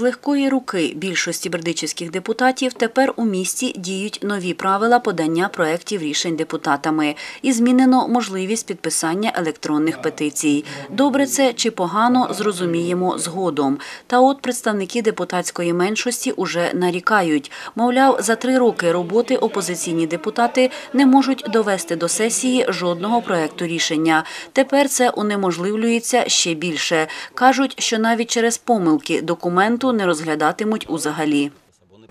Легкої руки більшості бердичівських депутатів тепер у місті діють нові правила подання проєктів рішень депутатами і змінено можливість підписання електронних петицій. Добре це чи погано, зрозуміємо згодом. Та от представники депутатської меншості уже нарікають. Мовляв, за три роки роботи опозиційні депутати не можуть довести до сесії жодного проєкту рішення. Тепер це унеможливлюється ще більше. Кажуть, що навіть через помилки документу не розглядатимуть узагалі.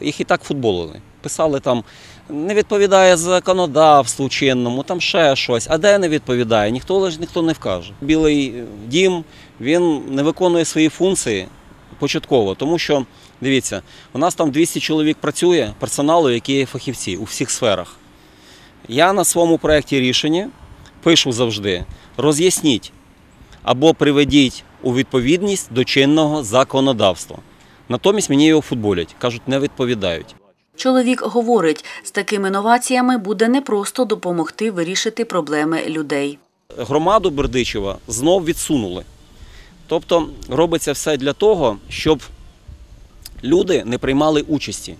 Їх і так футболили. Писали там, не відповідає законодавству чинному, там ще щось. А де не відповідає, ніхто ніхто не вкаже. Білий дім він не виконує свої функції початково, тому що дивіться, у нас там 200 чоловік працює, персоналу, які є фахівці у всіх сферах. Я на своєму проєкті рішення пишу завжди: роз'ясніть або приведіть у відповідність до чинного законодавства. Натомість мені його футболять, кажуть, не відповідають. Чоловік говорить, з такими новаціями буде непросто допомогти вирішити проблеми людей. Громаду Бердичева знов відсунули. Тобто робиться все для того, щоб люди не приймали участі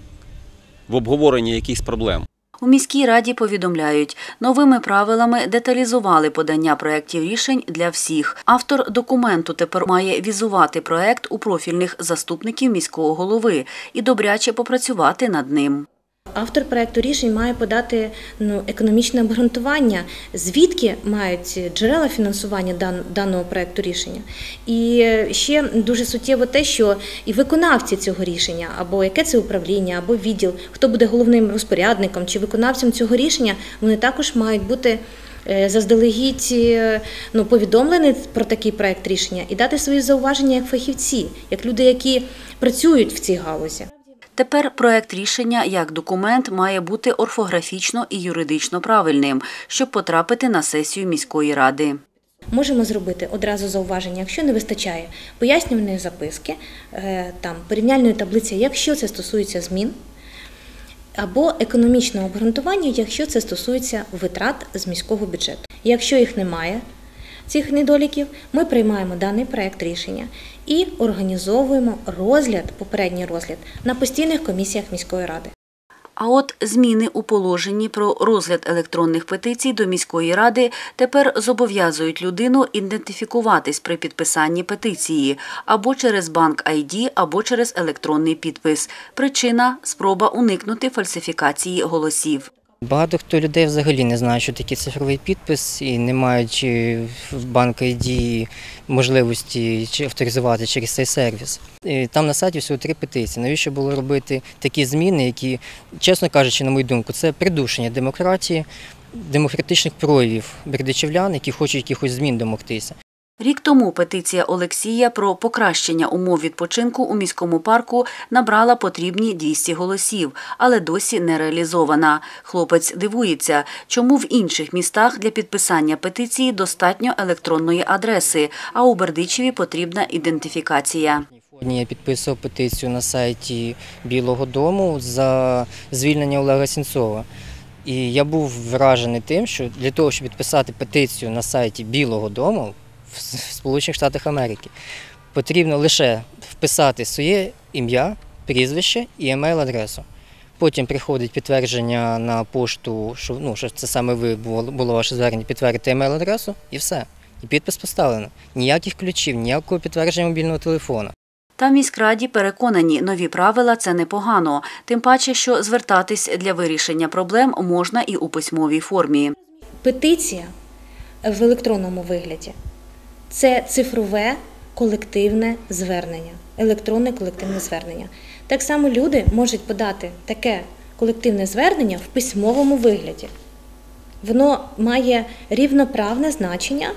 в обговоренні якихось проблем. У міській раді повідомляють, новими правилами деталізували подання проєктів рішень для всіх. Автор документу тепер має візувати проєкт у профільних заступників міського голови і добряче попрацювати над ним. Автор проекту рішень має подати ну, економічне обґрунтування, звідки мають джерела фінансування дан, даного проекту рішення. І ще дуже суттєво те, що і виконавці цього рішення, або яке це управління, або відділ, хто буде головним розпорядником чи виконавцем цього рішення, вони також мають бути. е, Заздалегідь е, ну, повідомлені про такий проект рішення і дати свої зауваження як фахівці, як люди, які працюють в цій галузі. Тепер проект рішення як документ має бути орфографічно і юридично правильним, щоб потрапити на сесію міської ради. Можемо зробити одразу зауваження, якщо не вистачає пояснювальної записки, е, там порівняльної таблиці, якщо це стосується змін, або економічного обґрунтування, якщо це стосується витрат з міського бюджету. Якщо їх немає, цих недоліків, ми приймаємо даний проект рішення і організовуємо розгляд, попередній розгляд на постійних комісіях міської ради. А от зміни у положенні про розгляд електронних петицій до міської ради тепер зобов'язують людину ідентифікуватись при підписанні петиції або через банк ID, або через електронний підпис. Причина спроба уникнути фальсифікації голосів. Багато хто людей взагалі не знає, що таке цифровий підпис, і не мають в банк ID можливості авторизувати через цей сервіс. І Там на сайті всього три петиції. Навіщо було робити такі зміни, які, чесно кажучи, на мою думку, це придушення демократії, демократичних проявів бердичівлян, які хочуть якихось змін домогтися. Рік тому петиція Олексія про покращення умов відпочинку у міському парку набрала потрібні 200 голосів, але досі не реалізована. Хлопець дивується, чому в інших містах для підписання петиції достатньо електронної адреси, а у Бердичеві потрібна ідентифікація. Я підписував петицію на сайті Білого Дому за звільнення Олега Сінцова. І я був вражений тим, що для того, щоб підписати петицію на сайті Білого Дому в Сполучених Штатах Америки, потрібно лише вписати своє ім'я, прізвище і емейл-адресу. Потім приходить підтвердження на пошту, що, ну, що це саме ви було, було ваше звернення, підтвердити емейл-адресу і все. І підпис поставлено. Ніяких ключів, ніякого підтвердження мобільного телефону. Та в міськраді переконані, нові правила це непогано, тим паче, що звертатись для вирішення проблем можна і у письмовій формі. Петиція в електронному вигляді це цифрове колективне звернення, електронне колективне звернення. Так само люди можуть подати таке колективне звернення в письмовому вигляді. Воно має рівноправне значення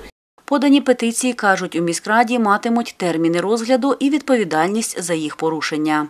Подані петиції, кажуть, у міськраді матимуть терміни розгляду і відповідальність за їх порушення.